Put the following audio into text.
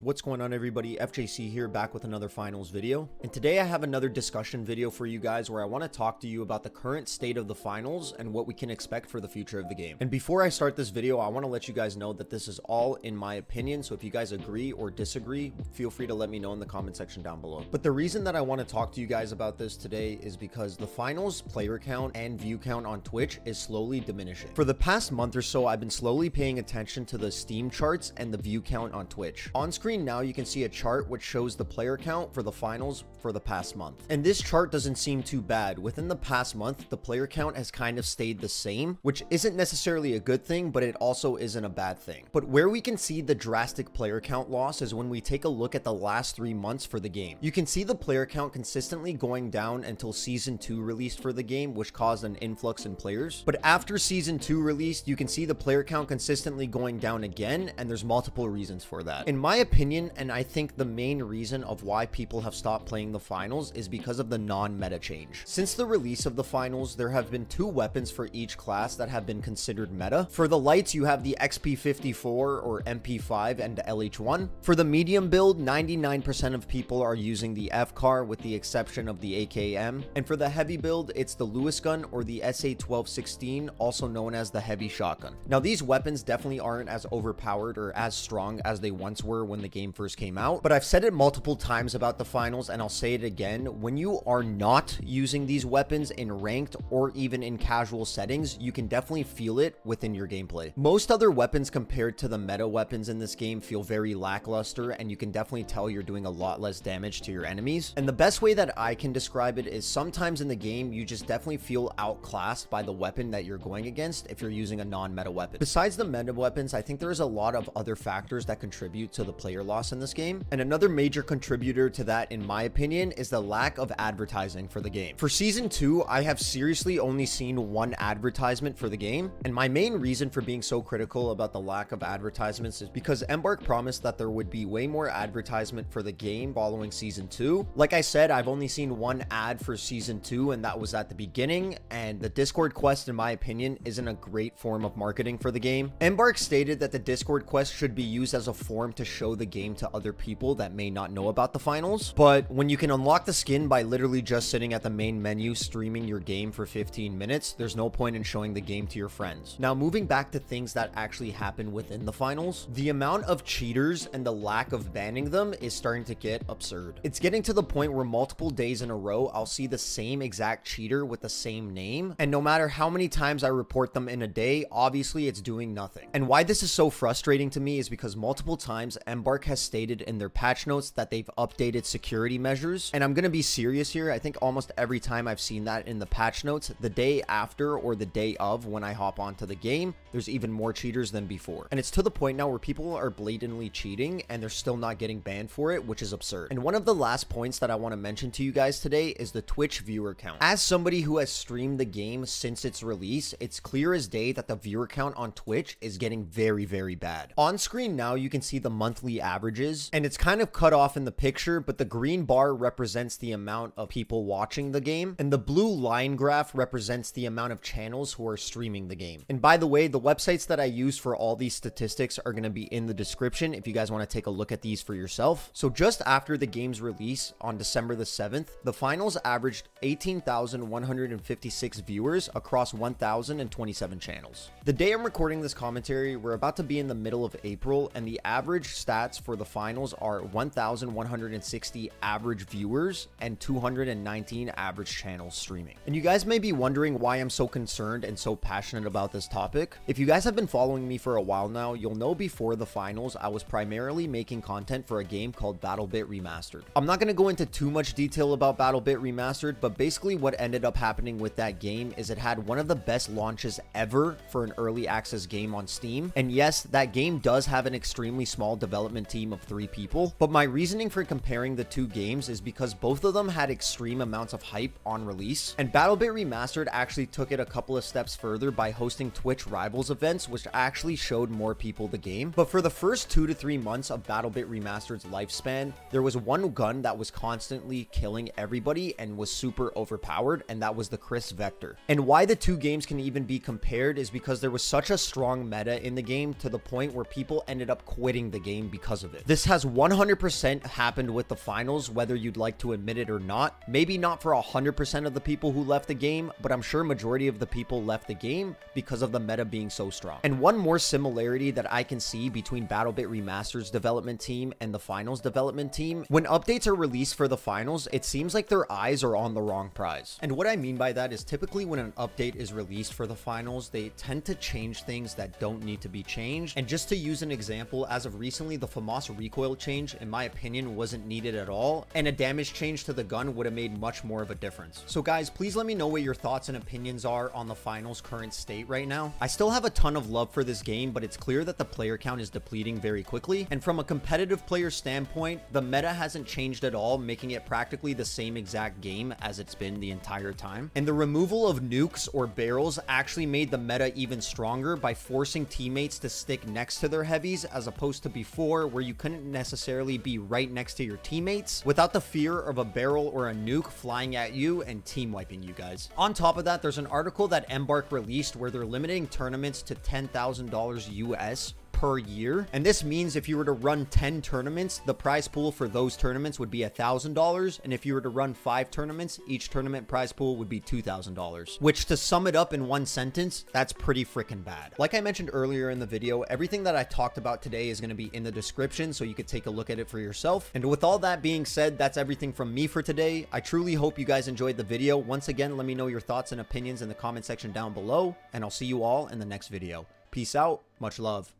What's going on everybody, FJC here back with another finals video. And today I have another discussion video for you guys where I want to talk to you about the current state of the finals and what we can expect for the future of the game. And before I start this video, I want to let you guys know that this is all in my opinion. So if you guys agree or disagree, feel free to let me know in the comment section down below. But the reason that I want to talk to you guys about this today is because the finals player count and view count on Twitch is slowly diminishing. For the past month or so, I've been slowly paying attention to the Steam charts and the view count on Twitch. On screen screen now, you can see a chart which shows the player count for the finals for the past month. And this chart doesn't seem too bad. Within the past month, the player count has kind of stayed the same, which isn't necessarily a good thing, but it also isn't a bad thing. But where we can see the drastic player count loss is when we take a look at the last three months for the game. You can see the player count consistently going down until season 2 released for the game, which caused an influx in players. But after season 2 released, you can see the player count consistently going down again, and there's multiple reasons for that. In my opinion, opinion, and I think the main reason of why people have stopped playing the finals is because of the non-meta change. Since the release of the finals, there have been two weapons for each class that have been considered meta. For the lights, you have the XP54 or MP5 and the LH1. For the medium build, 99% of people are using the FCAR with the exception of the AKM. And for the heavy build, it's the Lewis gun or the SA-1216, also known as the heavy shotgun. Now, these weapons definitely aren't as overpowered or as strong as they once were when the the game first came out, but I've said it multiple times about the finals and I'll say it again. When you are not using these weapons in ranked or even in casual settings, you can definitely feel it within your gameplay. Most other weapons compared to the meta weapons in this game feel very lackluster and you can definitely tell you're doing a lot less damage to your enemies. And the best way that I can describe it is sometimes in the game, you just definitely feel outclassed by the weapon that you're going against if you're using a non-meta weapon. Besides the meta weapons, I think there's a lot of other factors that contribute to the player loss in this game. And another major contributor to that, in my opinion, is the lack of advertising for the game. For season two, I have seriously only seen one advertisement for the game. And my main reason for being so critical about the lack of advertisements is because Embark promised that there would be way more advertisement for the game following season two. Like I said, I've only seen one ad for season two, and that was at the beginning. And the Discord quest, in my opinion, isn't a great form of marketing for the game. Embark stated that the Discord quest should be used as a form to show the game to other people that may not know about the finals. But when you can unlock the skin by literally just sitting at the main menu streaming your game for 15 minutes, there's no point in showing the game to your friends. Now, moving back to things that actually happen within the finals, the amount of cheaters and the lack of banning them is starting to get absurd. It's getting to the point where multiple days in a row, I'll see the same exact cheater with the same name. And no matter how many times I report them in a day, obviously it's doing nothing. And why this is so frustrating to me is because multiple times Embark has stated in their patch notes that they've updated security measures. And I'm going to be serious here. I think almost every time I've seen that in the patch notes, the day after or the day of when I hop onto the game, there's even more cheaters than before. And it's to the point now where people are blatantly cheating and they're still not getting banned for it, which is absurd. And one of the last points that I want to mention to you guys today is the Twitch viewer count. As somebody who has streamed the game since its release, it's clear as day that the viewer count on Twitch is getting very, very bad. On screen now, you can see the monthly averages and it's kind of cut off in the picture, but the green bar represents the amount of people watching the game and the blue line graph represents the amount of channels who are streaming the game. And by the way, the websites that I use for all these statistics are going to be in the description if you guys want to take a look at these for yourself. So just after the game's release on December the 7th, the finals averaged 18,156 viewers across 1,027 channels. The day I'm recording this commentary, we're about to be in the middle of April and the average stats for the finals are 1,160 average viewers and 219 average channels streaming. And you guys may be wondering why I'm so concerned and so passionate about this topic. If you guys have been following me for a while now, you'll know before the finals, I was primarily making content for a game called BattleBit Remastered. I'm not going to go into too much detail about BattleBit Remastered, but basically what ended up happening with that game is it had one of the best launches ever for an early access game on Steam. And yes, that game does have an extremely small development team of three people. But my reasoning for comparing the two games is because both of them had extreme amounts of hype on release. And BattleBit Remastered actually took it a couple of steps further by hosting Twitch Rivals events, which actually showed more people the game. But for the first two to three months of BattleBit Remastered's lifespan, there was one gun that was constantly killing everybody and was super overpowered, and that was the Kriss Vector. And why the two games can even be compared is because there was such a strong meta in the game to the point where people ended up quitting the game because because of it. This has 100% happened with the finals, whether you'd like to admit it or not. Maybe not for 100% of the people who left the game, but I'm sure majority of the people left the game because of the meta being so strong. And one more similarity that I can see between BattleBit Remaster's development team and the finals development team, when updates are released for the finals, it seems like their eyes are on the wrong prize. And what I mean by that is typically when an update is released for the finals, they tend to change things that don't need to be changed. And just to use an example, as of recently, the FAMAS recoil change, in my opinion, wasn't needed at all. And a damage change to the gun would have made much more of a difference. So guys, please let me know what your thoughts and opinions are on the finals current state right now. I still have a ton of love for this game, but it's clear that the player count is depleting very quickly. And from a competitive player standpoint, the meta hasn't changed at all, making it practically the same exact game as it's been the entire time. And the removal of nukes or barrels actually made the meta even stronger by forcing teammates to stick next to their heavies as opposed to before where you couldn't necessarily be right next to your teammates without the fear of a barrel or a nuke flying at you and team wiping you guys. On top of that, there's an article that Embark released where they're limiting tournaments to $10,000 US per year. And this means if you were to run 10 tournaments, the prize pool for those tournaments would be $1,000. And if you were to run five tournaments, each tournament prize pool would be $2,000. Which to sum it up in one sentence, that's pretty freaking bad. Like I mentioned earlier in the video, everything that I talked about today is going to be in the description so you could take a look at it for yourself. And with all that being said, that's everything from me for today. I truly hope you guys enjoyed the video. Once again, let me know your thoughts and opinions in the comment section down below. And I'll see you all in the next video. Peace out. Much love.